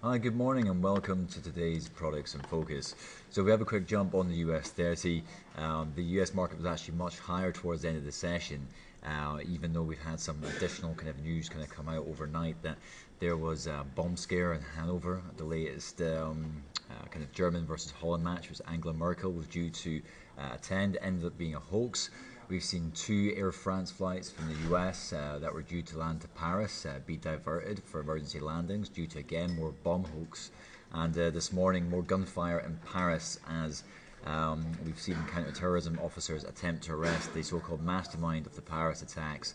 Hi, good morning and welcome to today's Products in Focus. So we have a quick jump on the US 30. Um, the US market was actually much higher towards the end of the session, uh, even though we've had some additional kind of news kind of come out overnight that there was a bomb scare in Hanover. The latest um, uh, kind of German versus Holland match was Angela Merkel was due to uh, attend, ended up being a hoax. We've seen two Air France flights from the US uh, that were due to land to Paris uh, be diverted for emergency landings due to again more bomb hoax. And uh, this morning, more gunfire in Paris as um, we've seen counter-terrorism officers attempt to arrest the so-called mastermind of the Paris attacks,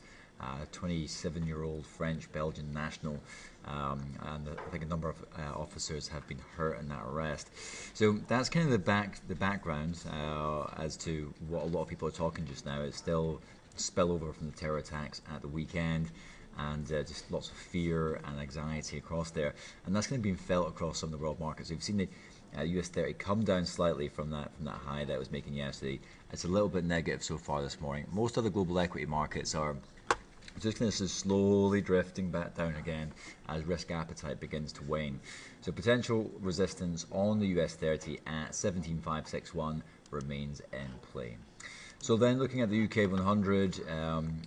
27-year-old French-Belgian national um, and I think a number of uh, officers have been hurt in that arrest. So that's kind of the back the background uh, as to what a lot of people are talking just now. It's still spillover from the terror attacks at the weekend. And uh, just lots of fear and anxiety across there, and that's going to be felt across some of the world markets. We've seen the uh, US 30 come down slightly from that from that high that was making yesterday. It's a little bit negative so far this morning. Most other global equity markets are this is slowly drifting back down again as risk appetite begins to wane. So potential resistance on the US 30 at 17561 remains in play. So then looking at the UK 100, um,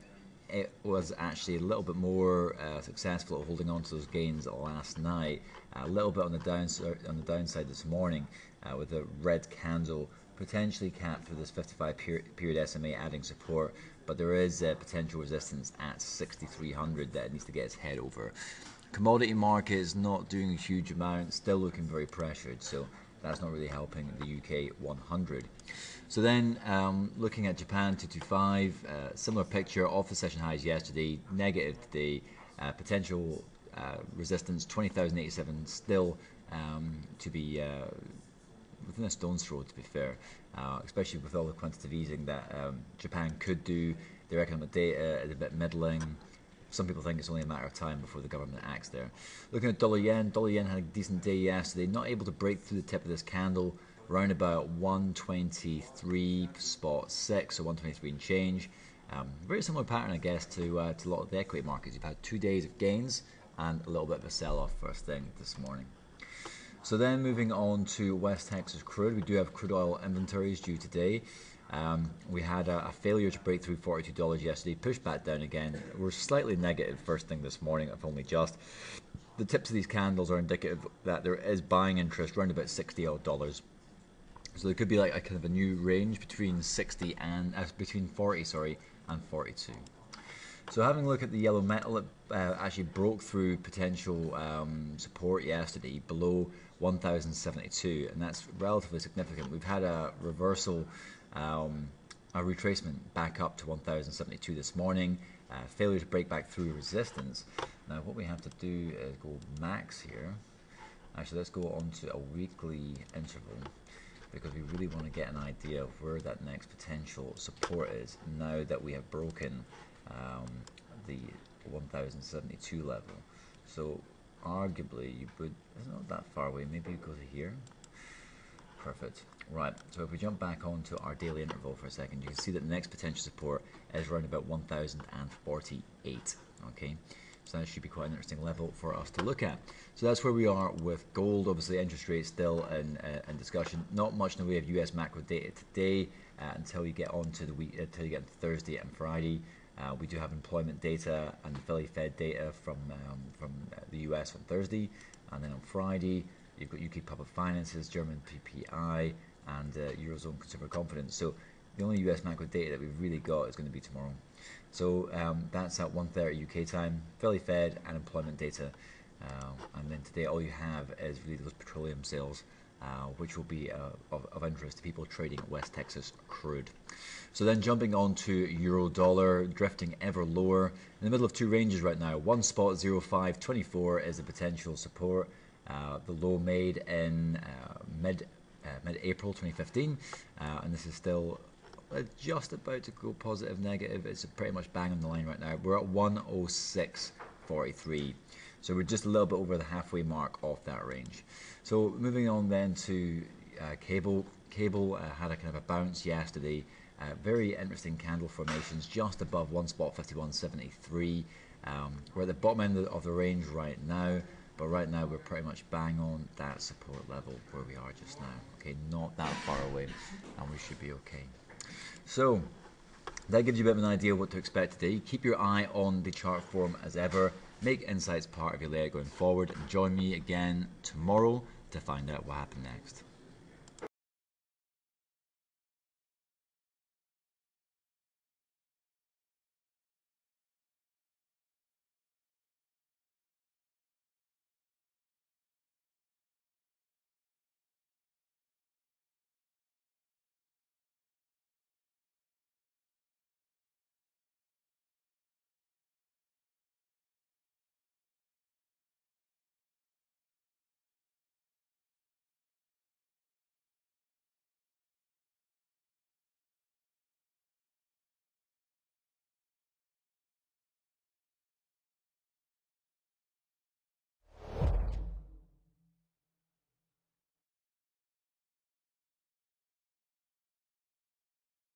it was actually a little bit more uh, successful at holding on to those gains last night. A little bit on the downside, on the downside this morning uh, with a red candle potentially capped for this 55 period SMA adding support, but there is a potential resistance at 6300 that it needs to get its head over. Commodity market is not doing a huge amount, still looking very pressured, so that's not really helping the UK 100. So then, um, looking at Japan 225, uh, similar picture off the session highs yesterday, negative today, uh, potential uh, resistance 20,087 still um, to be uh, within a stone's throw, to be fair, uh, especially with all the quantitative easing that um, Japan could do. Their economic data is a bit middling. Some people think it's only a matter of time before the government acts there. Looking at dollar yen, dollar yen had a decent day yesterday, not able to break through the tip of this candle, around about 123 spot six or 123 and change. Um, very similar pattern, I guess, to uh, to a lot of the equity markets. You've had two days of gains and a little bit of a sell-off first thing this morning. So then moving on to West Texas crude, we do have crude oil inventories due today. Um, we had a, a, failure to break through $42 yesterday, pushed back down again. We're slightly negative first thing this morning, if only just. The tips of these candles are indicative that there is buying interest around about $60. So there could be like a kind of a new range between 60 and uh, between 40, sorry, and 42. So having a look at the yellow metal, it uh, actually broke through potential um, support yesterday below 1072, and that's relatively significant. We've had a reversal, um, a retracement back up to 1072 this morning, uh, failure to break back through resistance. Now what we have to do is go max here. Actually, let's go on to a weekly interval because we really want to get an idea of where that next potential support is now that we have broken um, the 1072 level. So arguably you would, it's not that far away, maybe you go to here. Perfect. Right, so if we jump back onto our daily interval for a second, you can see that the next potential support is around about 1048. Okay, so that should be quite an interesting level for us to look at. So that's where we are with gold. Obviously, interest rates still in, uh, in discussion. Not much in the way of US macro data today uh, until you get on to the week, until you get Thursday and Friday. Uh, we do have employment data and the Philly Fed data from um, from uh, the US on Thursday, and then on Friday you've got UK public finances, German PPI, and uh, Eurozone consumer confidence. So the only US macro data that we've really got is going to be tomorrow. So um, that's at 1:30 UK time. Philly Fed and employment data, uh, and then today all you have is really those petroleum sales uh, which will be uh, of, of, interest to people trading West Texas crude. So then jumping on to euro dollar, drifting ever lower in the middle of two ranges right now. One spot 0524 is a potential support. Uh, the low made in uh, mid uh, mid April 2015, and this is still just about to go positive negative. It's pretty much bang on the line right now. We're at 106.43. So we're just a little bit over the halfway mark of that range. So moving on then to uh, cable. Cable uh, had a kind of a bounce yesterday. Uh, very interesting candle formations just above one spot 51.73. Um, we're at the bottom end of the range right now. But right now we're pretty much bang on that support level where we are just now. Okay, not that far away, and we should be okay. So that gives you a bit of an idea of what to expect today. Keep your eye on the chart form as ever. Make insights part of your layout going forward. And join me again tomorrow to find out what happened next.